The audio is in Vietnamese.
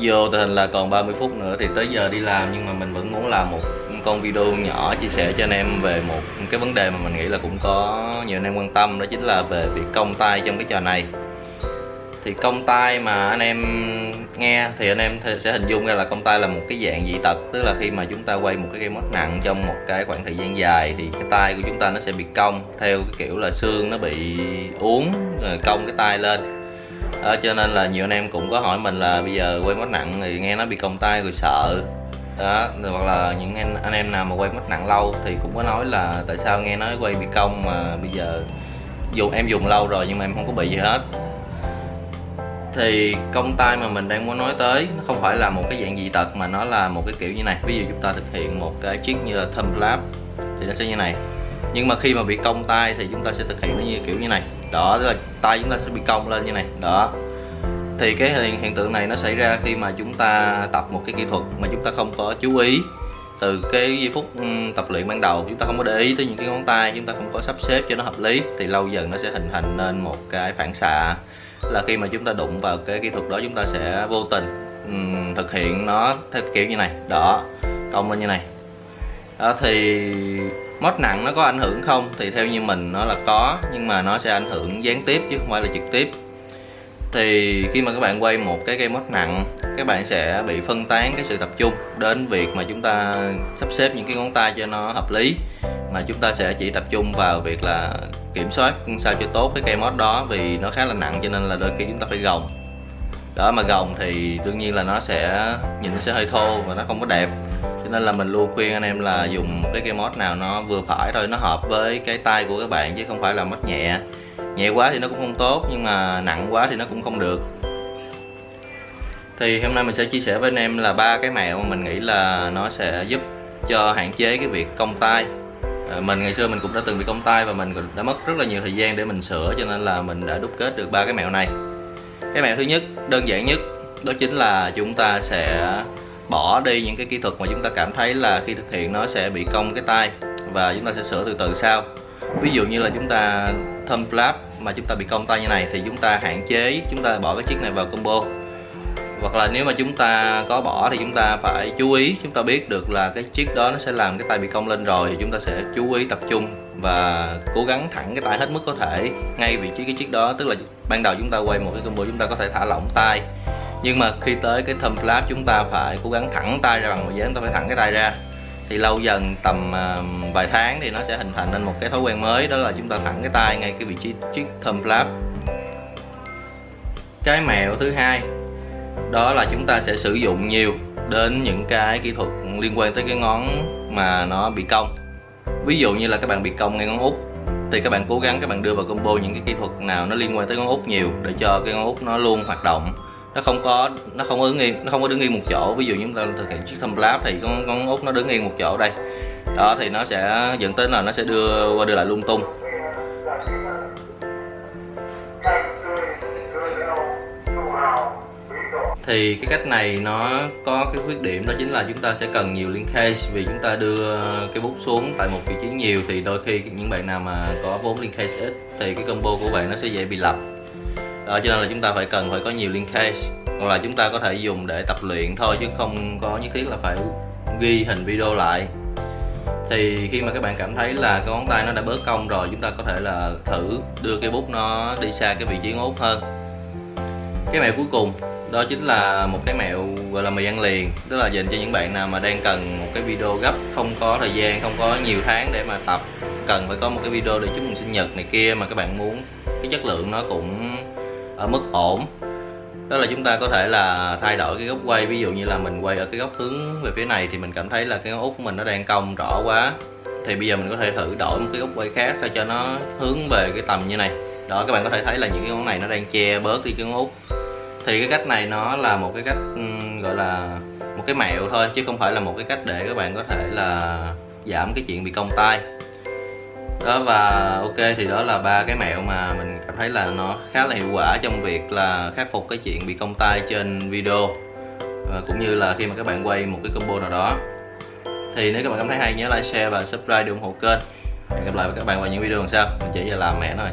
vô tình hình là còn 30 phút nữa thì tới giờ đi làm, nhưng mà mình vẫn muốn làm một con video nhỏ chia sẻ cho anh em về một cái vấn đề mà mình nghĩ là cũng có nhiều anh em quan tâm, đó chính là về việc cong tay trong cái trò này. Thì cong tay mà anh em nghe thì anh em sẽ hình dung ra là cong tay là một cái dạng dị tật, tức là khi mà chúng ta quay một cái game mod nặng trong một cái khoảng thời gian dài thì cái tay của chúng ta nó sẽ bị cong theo cái kiểu là xương nó bị uốn, rồi cong cái tay lên đó, cho nên là nhiều anh em cũng có hỏi mình là bây giờ quay mắt nặng thì nghe nó bị cong tay rồi sợ. Đó hoặc là những anh, anh em nào mà quay mắt nặng lâu thì cũng có nói là tại sao nghe nói quay bị cong mà bây giờ dùng em dùng lâu rồi nhưng mà em không có bị gì hết. Thì công tay mà mình đang muốn nói tới nó không phải là một cái dạng dị tật mà nó là một cái kiểu như này. Ví dụ chúng ta thực hiện một cái chiếc như là thumb flap thì nó sẽ như này. Nhưng mà khi mà bị cong tay thì chúng ta sẽ thực hiện nó như kiểu như này đó là tay chúng ta sẽ bị cong lên như này. Đó. Thì cái hiện, hiện tượng này nó xảy ra khi mà chúng ta tập một cái kỹ thuật mà chúng ta không có chú ý. Từ cái giây phút ừ, tập luyện ban đầu chúng ta không có để ý tới những cái ngón tay chúng ta không có sắp xếp cho nó hợp lý thì lâu dần nó sẽ hình thành nên một cái phản xạ. Là khi mà chúng ta đụng vào cái kỹ thuật đó chúng ta sẽ vô tình um, thực hiện nó theo kiểu như này. Đó cong lên như này. Đó, thì mod nặng nó có ảnh hưởng không? Thì theo như mình nó là có, nhưng mà nó sẽ ảnh hưởng gián tiếp chứ không phải là trực tiếp. Thì khi mà các bạn quay một cái cây mod nặng, các bạn sẽ bị phân tán cái sự tập trung đến việc mà chúng ta sắp xếp những cái ngón tay cho nó hợp lý. Mà chúng ta sẽ chỉ tập trung vào việc là kiểm soát sao cho tốt cái cây mod đó vì nó khá là nặng cho nên là đôi khi chúng ta phải gồng. Đó, mà gồng thì đương nhiên là nó sẽ, nhìn nó sẽ hơi thô và nó không có đẹp cho nên là mình luôn khuyên anh em là dùng một cái cây mod nào nó vừa phải thôi, nó hợp với cái tay của các bạn chứ không phải là mod nhẹ. Nhẹ quá thì nó cũng không tốt, nhưng mà nặng quá thì nó cũng không được. Thì hôm nay mình sẽ chia sẻ với anh em là ba cái mẹo mà mình nghĩ là nó sẽ giúp cho hạn chế cái việc cong tay. Ờ, mình ngày xưa mình cũng đã từng bị cong tay và mình đã mất rất là nhiều thời gian để mình sửa, cho nên là mình đã đúc kết được ba cái mẹo này. Cái mẹo thứ nhất, đơn giản nhất, đó chính là chúng ta sẽ bỏ đi những cái kỹ thuật mà chúng ta cảm thấy là khi thực hiện nó sẽ bị cong cái tay và chúng ta sẽ sửa từ từ sau ví dụ như là chúng ta thumb flap mà chúng ta bị cong tay như này thì chúng ta hạn chế chúng ta bỏ cái chiếc này vào combo hoặc là nếu mà chúng ta có bỏ thì chúng ta phải chú ý chúng ta biết được là cái chiếc đó nó sẽ làm cái tay bị cong lên rồi thì chúng ta sẽ chú ý tập trung và cố gắng thẳng cái tay hết mức có thể ngay vị trí cái chiếc đó tức là ban đầu chúng ta quay một cái combo chúng ta có thể thả lỏng tay nhưng mà khi tới cái thumb flap chúng ta phải cố gắng thẳng tay ra bằng một dáng chúng ta phải thẳng cái tay ra. Thì lâu dần tầm uh, vài tháng thì nó sẽ hình thành nên một cái thói quen mới đó là chúng ta thẳng cái tay ngay cái vị trí chiếc thumb flap cái mẹo thứ hai đó là chúng ta sẽ sử dụng nhiều đến những cái kỹ thuật liên quan tới cái ngón mà nó bị cong. Ví dụ như là các bạn bị cong ngay ngón út thì các bạn cố gắng các bạn đưa vào combo những cái kỹ thuật nào nó liên quan tới ngón út nhiều để cho cái ngón út nó luôn hoạt động nó không có, nó không có đứng yên, nó không có đứng yên một chỗ. Ví dụ như chúng ta thực hiện chiếc thumb láp thì con con út nó đứng yên một chỗ đây. Đó, thì nó sẽ dẫn tới là nó sẽ đưa qua đưa lại lung tung. Thì cái cách này nó có cái khuyết điểm, đó chính là chúng ta sẽ cần nhiều linkage vì chúng ta đưa cái bút xuống tại một vị trí nhiều thì đôi khi những bạn nào mà có vốn linkage ít, thì cái combo của bạn nó sẽ dễ bị lặp đó cho nên là chúng ta phải cần phải có nhiều linkage hoặc là chúng ta có thể dùng để tập luyện thôi, chứ không có nhất thiết là phải ghi hình video lại. Thì khi mà các bạn cảm thấy là cái ngón tay nó đã bớt cong rồi, chúng ta có thể là thử đưa cái bút nó đi xa cái vị trí ngón út hơn. Cái mẹo cuối cùng, đó chính là một cái mẹo gọi là mì ăn liền. Tức là dành cho những bạn nào mà đang cần một cái video gấp, không có thời gian, không có nhiều tháng để mà tập, cần phải có một cái video để chúc mừng sinh nhật này kia mà các bạn muốn, cái chất lượng nó cũng ở mức ổn. Đó là chúng ta có thể là thay đổi cái góc quay, ví dụ như là mình quay ở cái góc hướng về phía này thì mình cảm thấy là cái ngón út của mình nó đang cong rõ quá. Thì bây giờ mình có thể thử đổi một cái góc quay khác sao cho nó hướng về cái tầm như này. Đó, các bạn có thể thấy là những cái ngón này nó đang che bớt đi cái ngón út. Thì cái cách này nó là một cái cách ừ, gọi là một cái mẹo thôi, chứ không phải là một cái cách để các bạn có thể là giảm cái chuyện bị cong tay đó, và ok, thì đó là ba cái mẹo mà mình cảm thấy là nó khá là hiệu quả trong việc là khắc phục cái chuyện bị cong tay trên video. Và cũng như là khi mà các bạn quay một cái combo nào đó. Thì nếu các bạn cảm thấy hay, nhớ like, share và subscribe để ủng hộ kênh. Hẹn gặp lại các bạn vào những video lần sau. Mình chỉ giờ làm mẹ thôi.